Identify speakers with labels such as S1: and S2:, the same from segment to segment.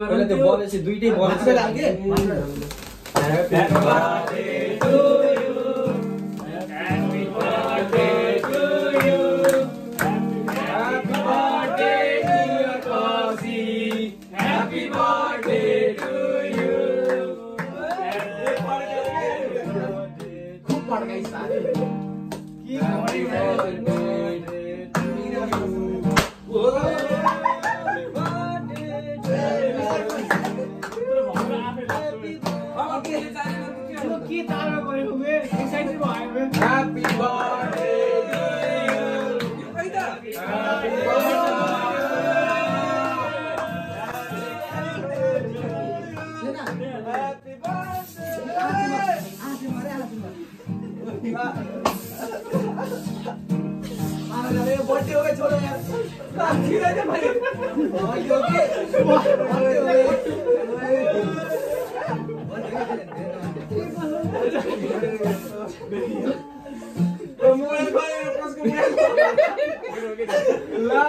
S1: पहिला त्यो बल चाहिँ दुइटै बल Happy बर्थडे हो गया छोड़ो यार ठीक है भाई
S2: बर्थडे हो गया बर्थडे हो गया मोबाइल भाई उसको मोबाइल ला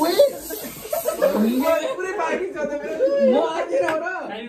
S3: Wait! पूरी
S1: पार्किंग
S3: चलते मेरे वो आ नहीं रहा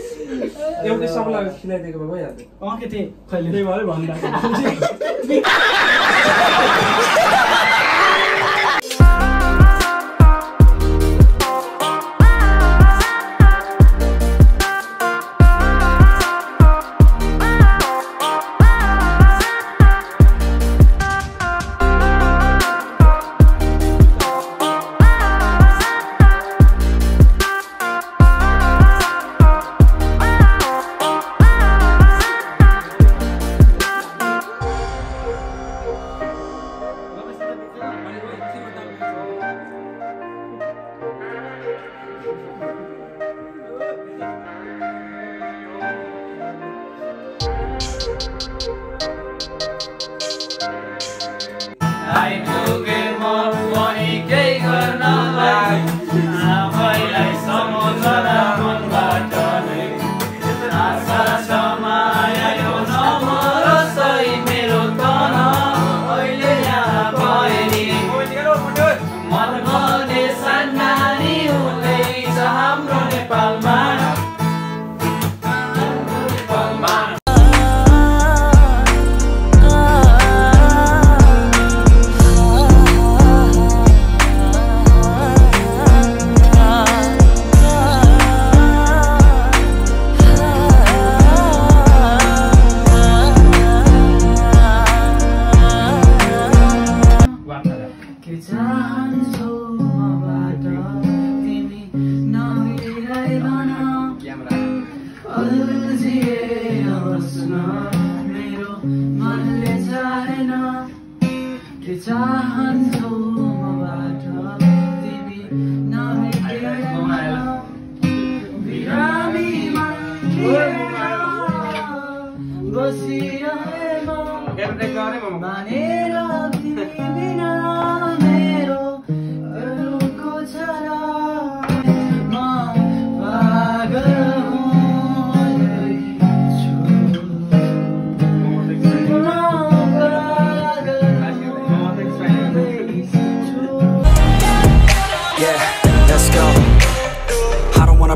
S1: एउटै सबलाई खिलाइदिएको भए भइहाल्थ्यो
S3: अँ के थिएँ खैले त्यही भएर भन्दा
S4: मेरो मनले चाहेन के चाहन्छौ मबाट? तिमी बिरामीमा बसिरहेमा मानेर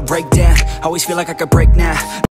S5: breakdown. Always feel like I could break now.